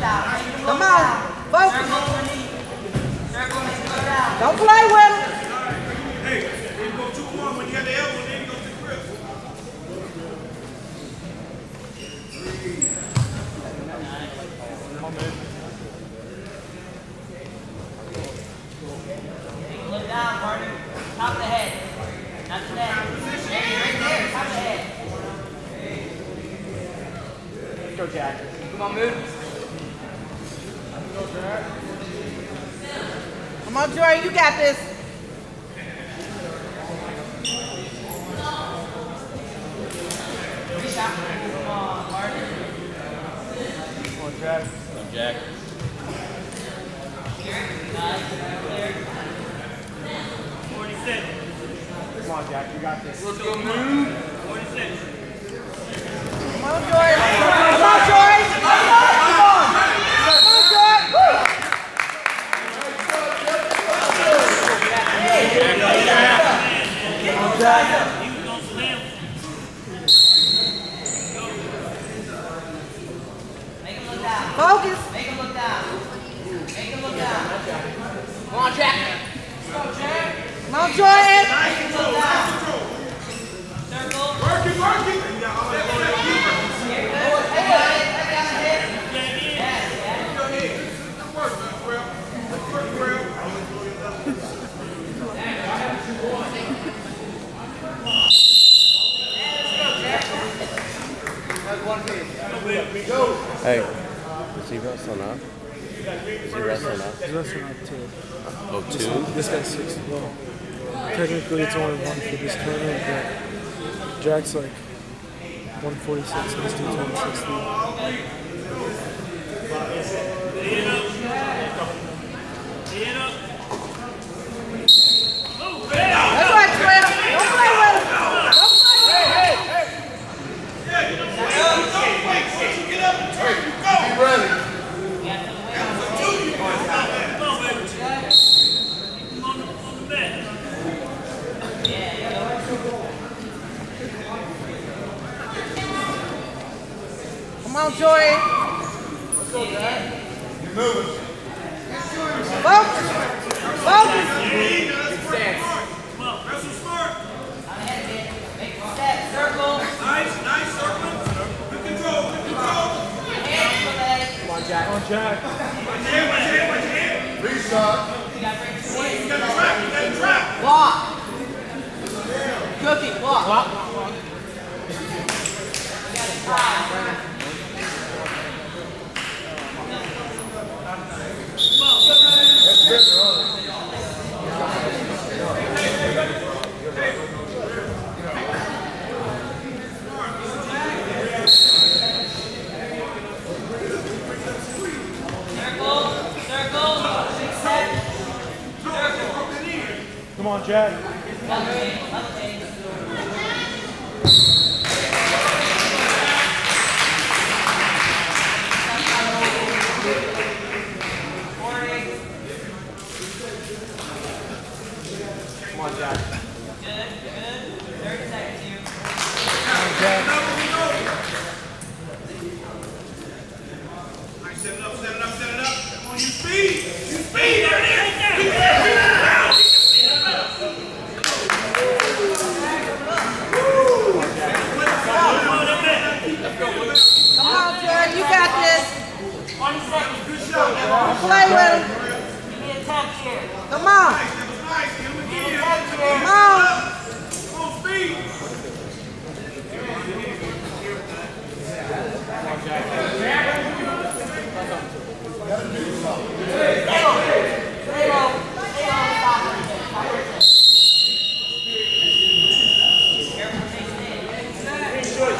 Come on. Focus. Don't play with him. Down, partner. Top the head. Go, Jack. Come on, move. Come on, Jordan. You got this. Reach out. Come on, partner. Come on, Jack. Jack. Forty-six. Come on, Jack. You got this. Let's go, move. Forty-six. Come on, Jordan. Come on, Jordan. Come on. Come on, Jordan. Woo. He was gonna slam. Make him look down. Focus. Make him look down. Make him look down. Come on, Jack. Come on, Jordan. Make him look down. Circle. Work it, work it. And y'all always go to the keeper. You're good. Head down, head down, head. Stand in. Yes, yes. Go ahead. Good work, man, Will. Good work, Will. That's one piece. Hey, is he wrestling up? Is he wrestling up? He's wrestling up two. Oh, two? This guy's six. Well, technically it's only one for this tournament, but Jack's like 146 and this dude's 160. Head up. That's right, Jordan. Don't play with him. Don't play with him. Get up and turn. You go. Be ready. Come on, baby. Come on, on the mat. Come on, Jordan. Focus. Focus. Stance. Come on, wrestle smart. Make step. Circle. Nice, nice circle. Good control, good control. To the leg. Come on, Jack. Watch your hand, watch your hand, watch your hand. Restart. You got to break the. You got a trap, you got a trap. Block. Cookie, block. Circle. Circle. Six, seven. Come on, Jack.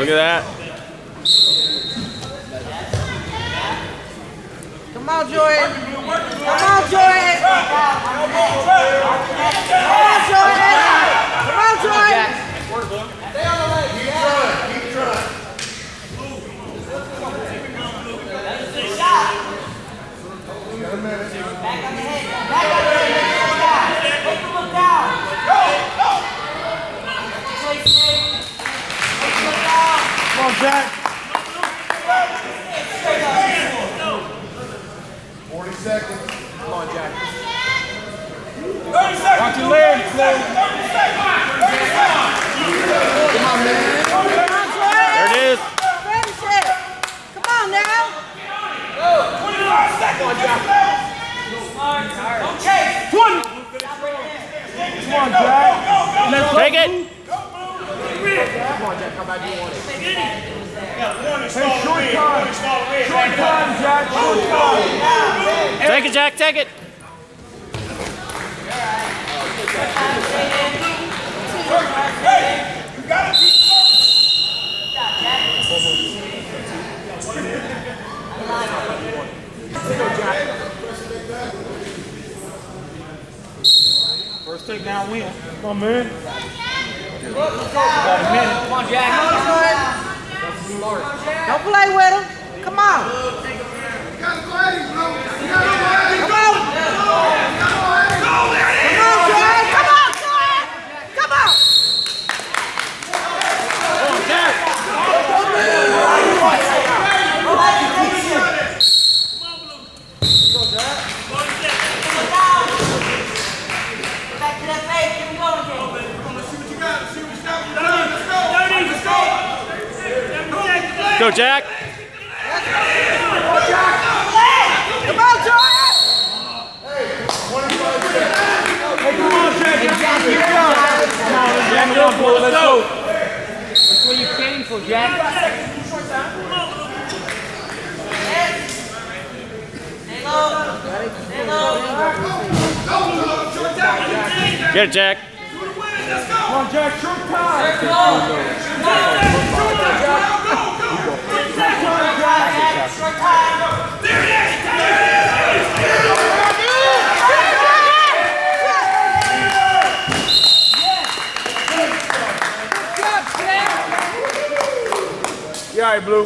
Look at that. Come on, Jordan. Come on, Jordan. Come on, Jordan. Come on, Jordan. Back on the head. Back on the head. Look down. Take the look down. Play safe. Take the look down. Come on, Jack. Straight up. 40 seconds. Come on, Jack. Watch your legs, Flo. Come on, Jordan. There it is. Come on now. Come on, Jack. Don't chase. 20. Come on, Jack. Take it. Come on, Jack. Want it. Hey, short time. Short time, Jack. Take it, Jack. Take it. On, man. Come on, Jack. Come on, Jordan. Don't play with him. Come on. You gotta go ahead, bro. You gotta go ahead. Come on. Go there. Come on, Jordan. Come on, Jordan. Come on. Back to that fake. Keep going again. Let's see what you got. Let's see what you got. Let's go. Let's go. Go, Jack. Come on, Jordan. Come on, Jack. Good job. Come on, let's jam it. Let's go. That's what you came for, Jack. Stay low. Stay low. Get it, Jack. Come on, Jack. Short time. Short time. You all right, Blue?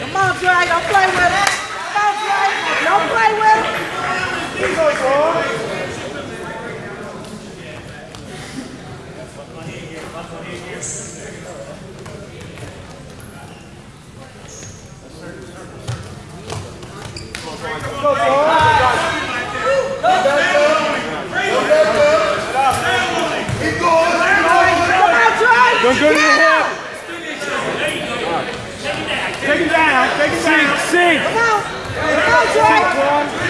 Come on, Dre. Don't play with him. Come on, Dre. Don't play with him. Come on, Dre. Don't go to the hip. Take it down. Take it down. Six. Six. Come on. Come on, Dre.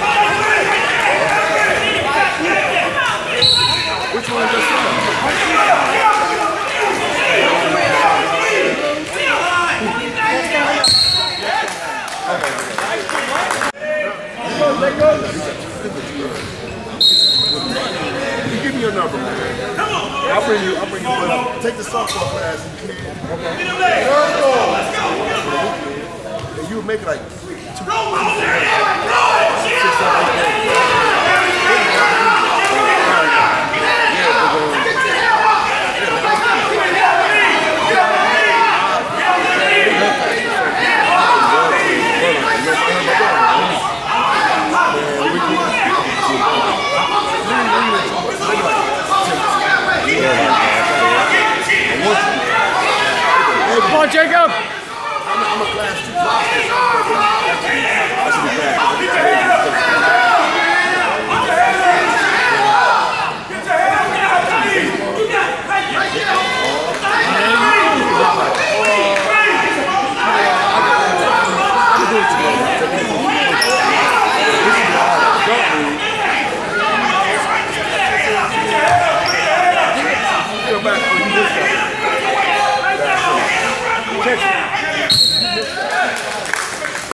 Roll, roll, there you go! Roll!